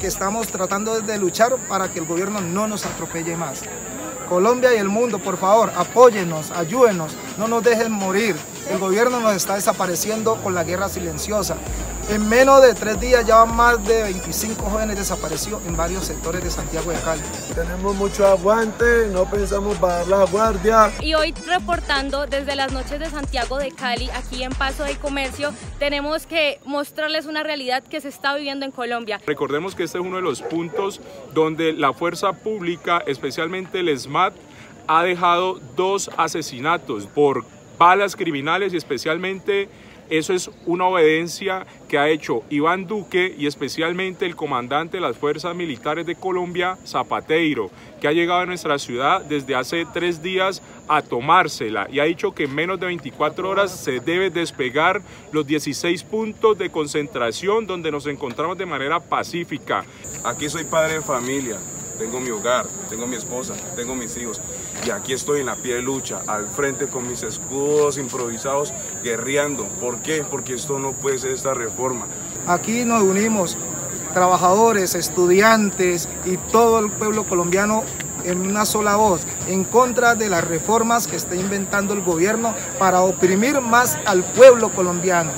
que estamos tratando de luchar para que el gobierno no nos atropelle más. Colombia y el mundo, por favor, apóyenos, ayúdenos, no nos dejen morir. El gobierno nos está desapareciendo con la guerra silenciosa. En menos de tres días ya van más de 25 jóvenes desaparecidos en varios sectores de Santiago de Cali. Tenemos mucho aguante, no pensamos bajar la guardia. Y hoy reportando desde las noches de Santiago de Cali, aquí en Paso del Comercio, tenemos que mostrarles una realidad que se está viviendo en Colombia. Recordemos que este es uno de los puntos donde la fuerza pública, especialmente el SMAT, ha dejado dos asesinatos por balas criminales y especialmente eso es una obediencia que ha hecho Iván Duque y especialmente el comandante de las Fuerzas Militares de Colombia, Zapateiro, que ha llegado a nuestra ciudad desde hace tres días a tomársela y ha dicho que en menos de 24 horas se debe despegar los 16 puntos de concentración donde nos encontramos de manera pacífica. Aquí soy padre de familia, tengo mi hogar, tengo mi esposa, tengo mis hijos. Y aquí estoy en la pie de lucha, al frente con mis escudos improvisados, guerreando. ¿Por qué? Porque esto no puede ser esta reforma. Aquí nos unimos trabajadores, estudiantes y todo el pueblo colombiano en una sola voz en contra de las reformas que está inventando el gobierno para oprimir más al pueblo colombiano.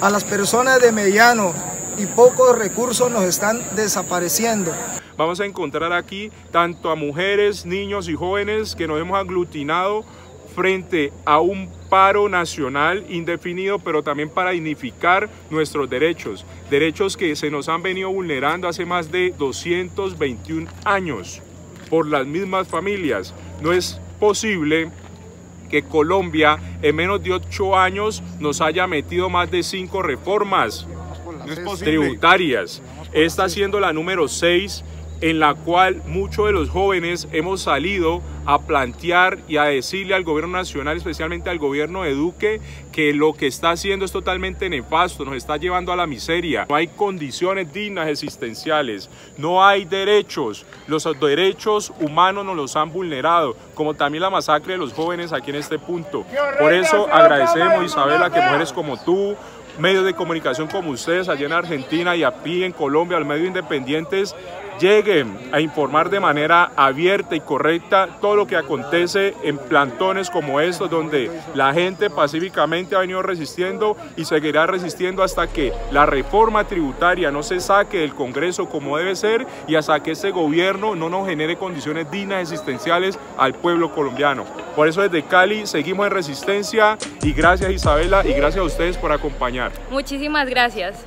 A las personas de mediano y pocos recursos nos están desapareciendo. Vamos a encontrar aquí tanto a mujeres, niños y jóvenes que nos hemos aglutinado frente a un paro nacional indefinido, pero también para dignificar nuestros derechos, derechos que se nos han venido vulnerando hace más de 221 años por las mismas familias. No es posible que Colombia en menos de ocho años nos haya metido más de cinco reformas tributarias. Esta siendo la número 6 en la cual muchos de los jóvenes hemos salido a plantear y a decirle al gobierno nacional, especialmente al gobierno de Duque, que lo que está haciendo es totalmente nefasto, nos está llevando a la miseria. No hay condiciones dignas existenciales, no hay derechos, los derechos humanos nos los han vulnerado, como también la masacre de los jóvenes aquí en este punto. Por eso agradecemos, Isabela, que mujeres como tú, medios de comunicación como ustedes allá en Argentina y aquí en Colombia, los medios independientes, lleguen a informar de manera abierta y correcta todo lo que acontece en plantones como estos, donde la gente pacíficamente ha venido resistiendo y seguirá resistiendo hasta que la reforma tributaria no se saque del Congreso como debe ser y hasta que este gobierno no nos genere condiciones dignas existenciales al pueblo colombiano. Por eso desde Cali seguimos en resistencia y gracias Isabela y gracias a ustedes por acompañar. Muchísimas gracias.